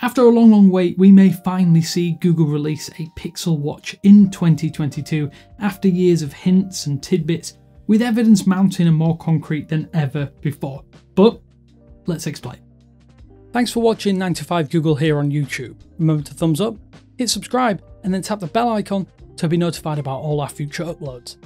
After a long, long wait, we may finally see Google release a Pixel Watch in 2022 after years of hints and tidbits, with evidence mounting and more concrete than ever before. But let's explain. Thanks for watching 9 to 5 Google here on YouTube. Remember to thumbs up, hit subscribe, and then tap the bell icon to be notified about all our future uploads.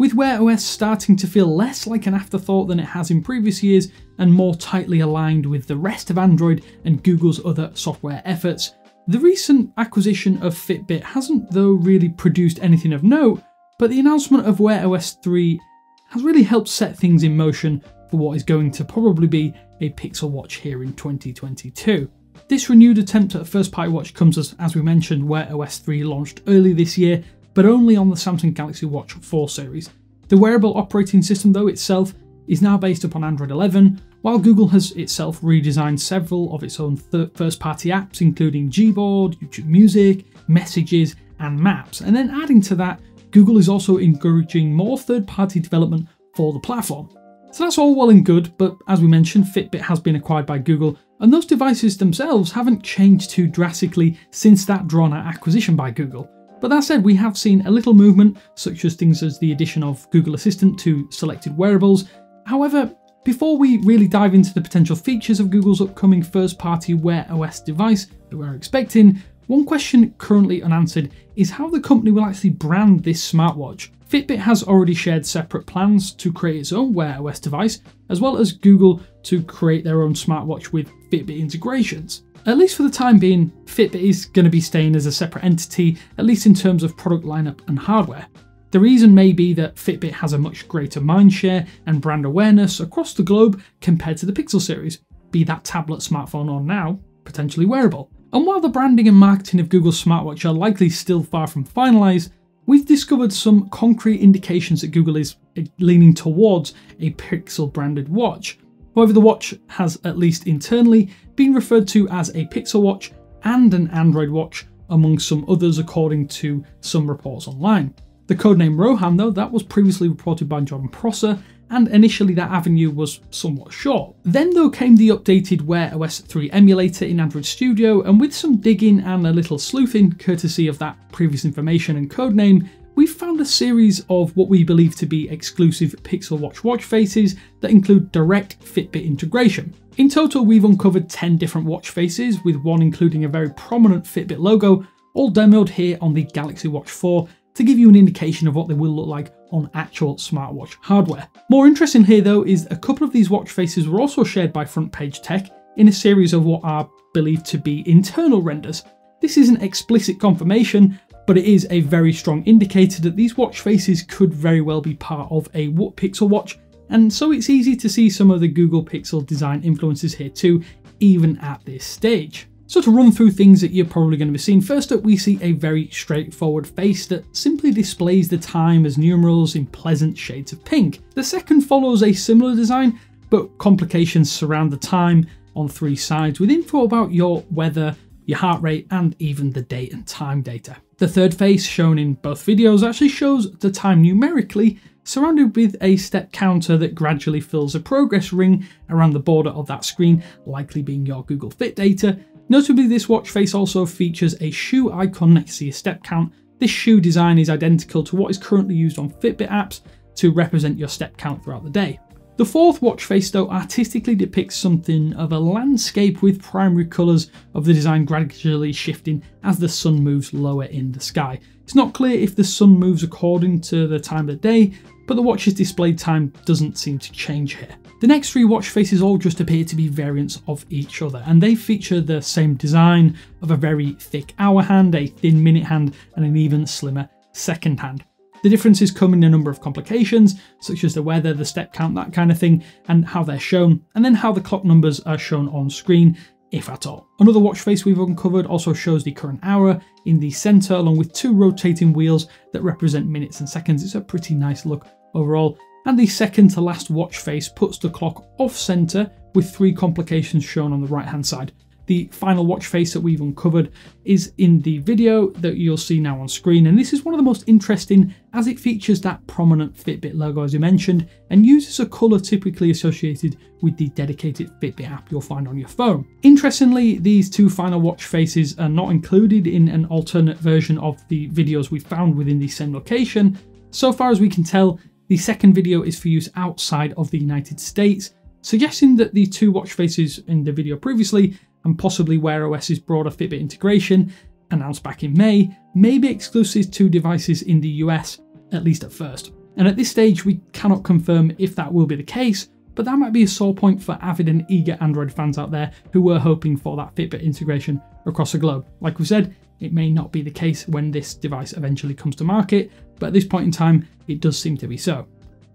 With Wear OS starting to feel less like an afterthought than it has in previous years and more tightly aligned with the rest of Android and Google's other software efforts, the recent acquisition of Fitbit hasn't though really produced anything of note, but the announcement of Wear OS 3 has really helped set things in motion for what is going to probably be a Pixel Watch here in 2022. This renewed attempt at a first party watch comes as, as we mentioned, Wear OS 3 launched early this year but only on the Samsung Galaxy Watch 4 series. The wearable operating system, though itself, is now based upon Android 11, while Google has itself redesigned several of its own first party apps, including Gboard, YouTube Music, Messages, and Maps. And then adding to that, Google is also encouraging more third party development for the platform. So that's all well and good, but as we mentioned, Fitbit has been acquired by Google, and those devices themselves haven't changed too drastically since that drawn out acquisition by Google. But that said, we have seen a little movement, such as things as the addition of Google Assistant to selected wearables. However, before we really dive into the potential features of Google's upcoming first party Wear OS device that we're expecting, one question currently unanswered is how the company will actually brand this smartwatch. Fitbit has already shared separate plans to create its own Wear OS device, as well as Google to create their own smartwatch with Fitbit integrations. At least for the time being, Fitbit is going to be staying as a separate entity, at least in terms of product lineup and hardware. The reason may be that Fitbit has a much greater mindshare and brand awareness across the globe compared to the Pixel series, be that tablet, smartphone, or now potentially wearable. And while the branding and marketing of Google's smartwatch are likely still far from finalised, we've discovered some concrete indications that Google is leaning towards a Pixel branded watch. However, the watch has, at least internally, been referred to as a Pixel Watch and an Android watch, among some others according to some reports online. The codename Rohan, though, that was previously reported by Jon Prosser, and initially that avenue was somewhat short. Then though came the updated Wear OS 3 emulator in Android Studio, and with some digging and a little sleuthing, courtesy of that previous information and codename, we've found a series of what we believe to be exclusive Pixel Watch watch faces that include direct Fitbit integration. In total, we've uncovered 10 different watch faces, with one including a very prominent Fitbit logo, all demoed here on the Galaxy Watch 4 to give you an indication of what they will look like on actual smartwatch hardware. More interesting here though is a couple of these watch faces were also shared by Front Page Tech in a series of what are believed to be internal renders. This isn't explicit confirmation, but it is a very strong indicator that these watch faces could very well be part of a What Pixel watch and so it's easy to see some of the Google Pixel design influences here too, even at this stage. So to run through things that you're probably going to be seeing, first up we see a very straightforward face that simply displays the time as numerals in pleasant shades of pink. The second follows a similar design, but complications surround the time on three sides with info about your weather, your heart rate, and even the date and time data. The third face, shown in both videos, actually shows the time numerically, surrounded with a step counter that gradually fills a progress ring around the border of that screen, likely being your Google Fit data. Notably, this watch face also features a shoe icon next to your step count. This shoe design is identical to what is currently used on Fitbit apps to represent your step count throughout the day. The fourth watch face though artistically depicts something of a landscape with primary colours of the design gradually shifting as the sun moves lower in the sky. It's not clear if the sun moves according to the time of the day, but the watch's displayed time doesn't seem to change here. The next three watch faces all just appear to be variants of each other, and they feature the same design of a very thick hour hand, a thin minute hand, and an even slimmer second hand. The differences come in a number of complications, such as the weather, the step count, that kind of thing, and how they're shown, and then how the clock numbers are shown on screen, if at all. Another watch face we've uncovered also shows the current hour in the centre along with two rotating wheels that represent minutes and seconds. It's a pretty nice look overall. And the second to last watch face puts the clock off centre with three complications shown on the right hand side. The final watch face that we've uncovered is in the video that you'll see now on screen, and this is one of the most interesting as it features that prominent Fitbit logo as you mentioned, and uses a colour typically associated with the dedicated Fitbit app you'll find on your phone. Interestingly, these two final watch faces are not included in an alternate version of the videos we found within the same location. So far as we can tell, the second video is for use outside of the United States, suggesting that the two watch faces in the video previously and possibly Wear OS's broader Fitbit integration, announced back in May, may be exclusive to devices in the US, at least at first. And at this stage, we cannot confirm if that will be the case, but that might be a sore point for avid and eager Android fans out there who were hoping for that Fitbit integration across the globe. Like we said, it may not be the case when this device eventually comes to market, but at this point in time, it does seem to be so.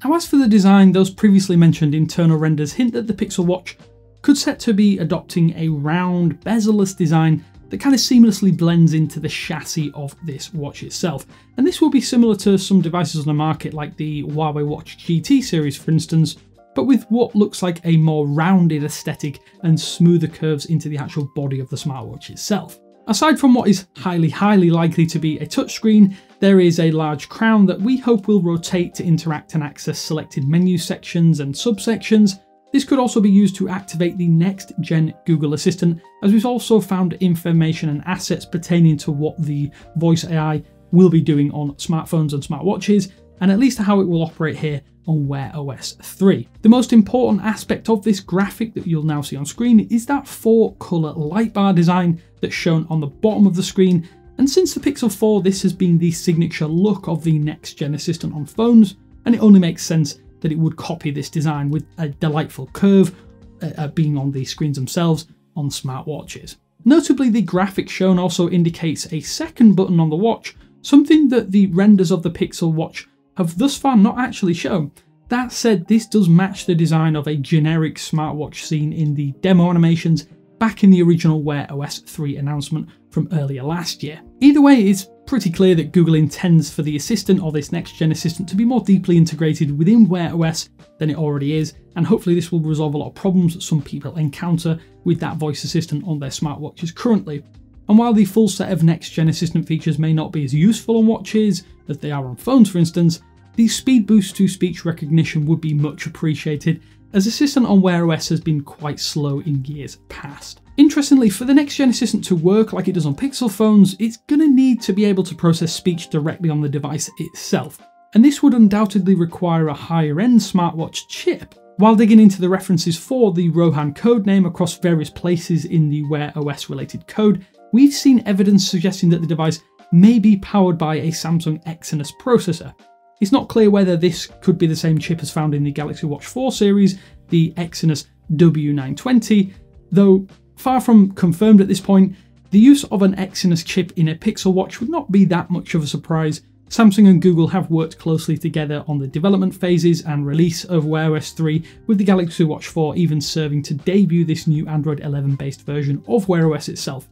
Now as for the design, those previously mentioned internal renders hint that the Pixel Watch could set to be adopting a round, bezel-less design that kind of seamlessly blends into the chassis of this watch itself. And this will be similar to some devices on the market like the Huawei Watch GT series for instance, but with what looks like a more rounded aesthetic and smoother curves into the actual body of the smartwatch itself. Aside from what is highly, highly likely to be a touchscreen, there is a large crown that we hope will rotate to interact and access selected menu sections and subsections, this could also be used to activate the next gen Google Assistant, as we've also found information and assets pertaining to what the voice AI will be doing on smartphones and smartwatches, and at least how it will operate here on Wear OS 3. The most important aspect of this graphic that you'll now see on screen is that four colour light bar design that's shown on the bottom of the screen, and since the Pixel 4 this has been the signature look of the next gen assistant on phones, and it only makes sense that it would copy this design with a delightful curve uh, uh, being on the screens themselves on smartwatches. Notably, the graphic shown also indicates a second button on the watch, something that the renders of the Pixel Watch have thus far not actually shown. That said, this does match the design of a generic smartwatch seen in the demo animations back in the original Wear OS 3 announcement from earlier last year. Either way, it's pretty clear that Google intends for the Assistant or this next gen assistant to be more deeply integrated within Wear OS than it already is, and hopefully this will resolve a lot of problems that some people encounter with that voice assistant on their smartwatches currently. And while the full set of next gen assistant features may not be as useful on watches as they are on phones for instance, the speed boost to speech recognition would be much appreciated as Assistant on Wear OS has been quite slow in years past. Interestingly, for the next gen assistant to work like it does on Pixel phones, it's going to need to be able to process speech directly on the device itself. And this would undoubtedly require a higher end smartwatch chip. While digging into the references for the Rohan codename across various places in the Wear OS related code, we've seen evidence suggesting that the device may be powered by a Samsung Exynos processor. It's not clear whether this could be the same chip as found in the Galaxy Watch 4 series, the Exynos W920, though far from confirmed at this point, the use of an Exynos chip in a Pixel Watch would not be that much of a surprise. Samsung and Google have worked closely together on the development phases and release of Wear OS 3, with the Galaxy Watch 4 even serving to debut this new Android 11 based version of Wear OS itself.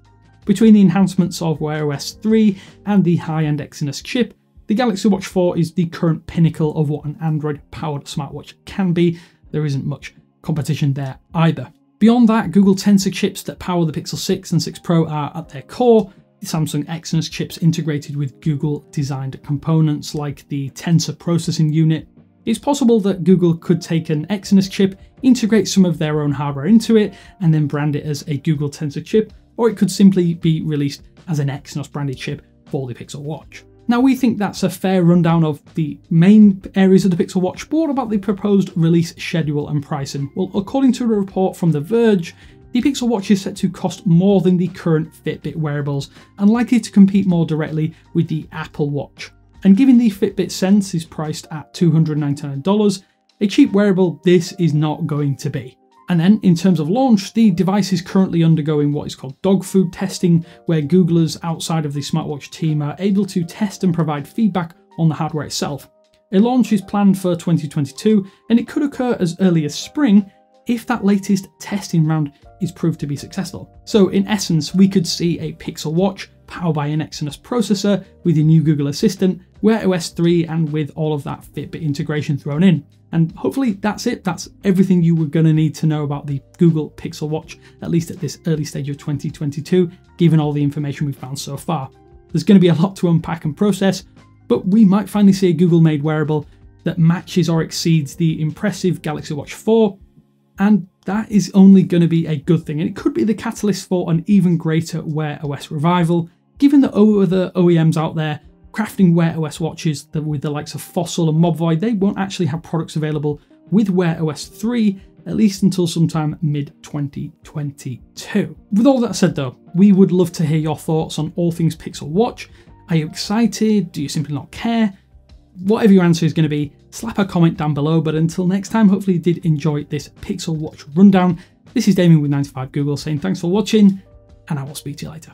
Between the enhancements of Wear OS 3 and the high end Exynos chip, the Galaxy Watch 4 is the current pinnacle of what an Android powered smartwatch can be. There isn't much competition there either. Beyond that, Google Tensor chips that power the Pixel 6 and 6 Pro are at their core. Samsung Exynos chips integrated with Google designed components like the Tensor processing unit. It's possible that Google could take an Exynos chip, integrate some of their own hardware into it, and then brand it as a Google Tensor chip, or it could simply be released as an Exynos branded chip for the Pixel Watch. Now we think that's a fair rundown of the main areas of the Pixel Watch, but what about the proposed release schedule and pricing? Well, according to a report from The Verge, the Pixel Watch is set to cost more than the current Fitbit wearables and likely to compete more directly with the Apple Watch. And given the Fitbit Sense is priced at $299, a cheap wearable this is not going to be. And then, in terms of launch, the device is currently undergoing what is called dog food testing, where Googlers outside of the smartwatch team are able to test and provide feedback on the hardware itself. A launch is planned for 2022, and it could occur as early as spring if that latest testing round is proved to be successful. So, in essence, we could see a Pixel Watch powered by an Exynos processor with your new Google Assistant, Wear OS 3, and with all of that Fitbit integration thrown in. And hopefully that's it. That's everything you were going to need to know about the Google Pixel Watch, at least at this early stage of 2022, given all the information we've found so far. There's going to be a lot to unpack and process, but we might finally see a Google made wearable that matches or exceeds the impressive Galaxy Watch 4 and that is only going to be a good thing. And it could be the catalyst for an even greater Wear OS revival, given that other OEMs out there crafting Wear OS watches with the likes of Fossil and Mobvoi, they won't actually have products available with Wear OS 3 at least until sometime mid 2022. With all that said though, we would love to hear your thoughts on all things Pixel Watch. Are you excited? Do you simply not care? Whatever your answer is going to be, slap a comment down below. But until next time, hopefully you did enjoy this Pixel Watch rundown. This is Damien with 9to5 Google saying thanks for watching, and I will speak to you later.